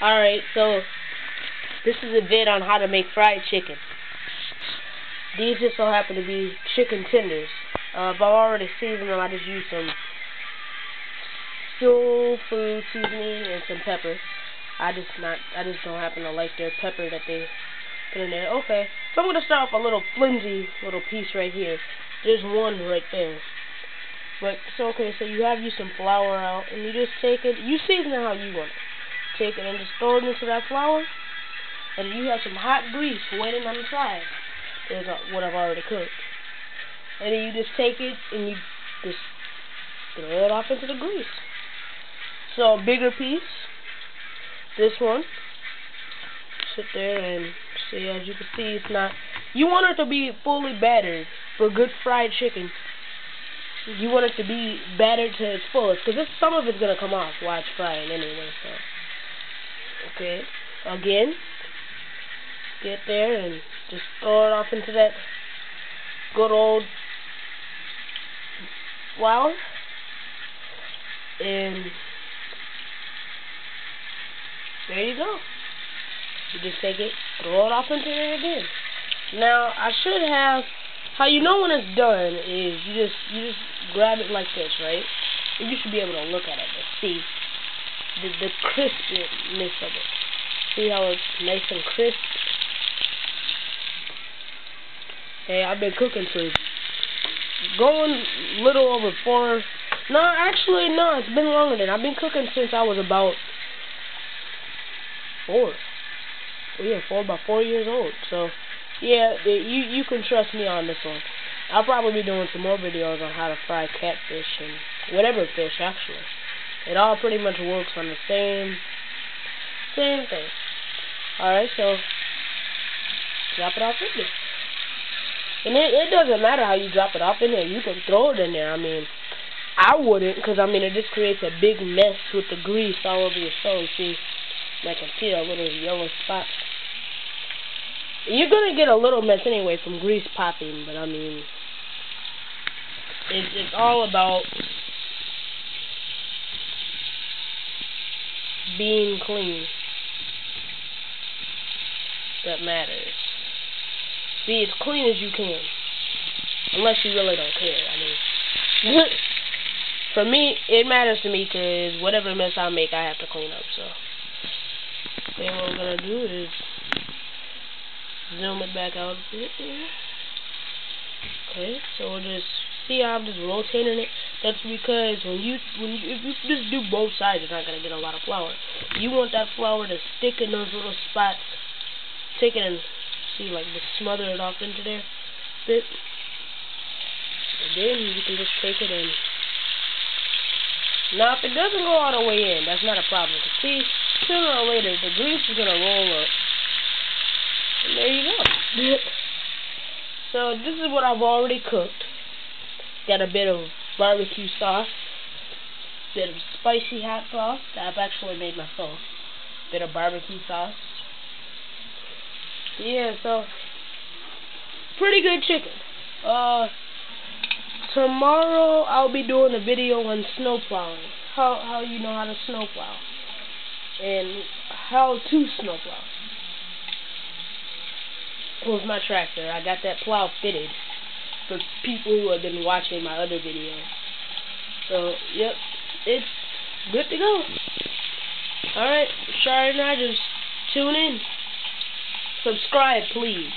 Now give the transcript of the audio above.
Alright, so this is a vid on how to make fried chicken. These just so happen to be chicken tenders. Uh, but I've already seasoned them. I just used some soul food seasoning and some pepper. I just not I just don't happen to like their pepper that they put in there. Okay, so I'm gonna start off a little flimsy little piece right here. There's one right there. But so okay, so you have you some flour out, and you just take it. You season it how you want it and just throw it into that flour. And you have some hot grease waiting on the side. There's what I've already cooked. And then you just take it and you just throw it off into the grease. So bigger piece, this one, sit there and see as you can see it's not, you want it to be fully battered for good fried chicken. You want it to be battered to its fullest because some of it's going to come off while it's frying anyway. So. Okay. Again. Get there and just throw it off into that good old flour. And there you go. You just take it, throw it off into there again. Now I should have how you know when it's done is you just you just grab it like this, right? And you should be able to look at it and see the, the crispness of it. See how it's nice and crisp? Hey, I've been cooking for going little over four. No, actually, no, it's been longer than I've been cooking since I was about four. Well, yeah, four about four years old. So, yeah, you you can trust me on this one. I'll probably be doing some more videos on how to fry catfish and whatever fish actually. It all pretty much works on the same same thing. Alright, so drop it off in there. And it, it doesn't matter how you drop it off in there. You can throw it in there. I mean, I wouldn't because, I mean, it just creates a big mess with the grease all over your stove. See, I can see a little yellow spot. You're going to get a little mess anyway from grease popping, but, I mean, it's, it's all about being clean that matters. Be as clean as you can. Unless you really don't care. I mean, for me, it matters to me because whatever mess I make, I have to clean up. So, then what I'm going to do is zoom it back out a bit. Okay, so we'll just see how I'm just rotating it. That's because when you when you, if you just do both sides, you're not gonna get a lot of flour. You want that flour to stick in those little spots. Take it and see like just smother it off into there bit. And then you can just take it and now if it doesn't go all the way in, that's not a problem. Cause see, sooner or later the grease is gonna roll up. And there you go. so this is what I've already cooked. Got a bit of barbecue sauce, bit of spicy hot sauce that I've actually made myself, bit of barbecue sauce. Yeah, so pretty good chicken. Uh, tomorrow I'll be doing a video on snow plowing. How how you know how to snow plow and how to snow plow. With my tractor, I got that plow fitted for people who have been watching my other videos. So, yep, it's good to go. Alright, sorry now, just tune in. Subscribe, please.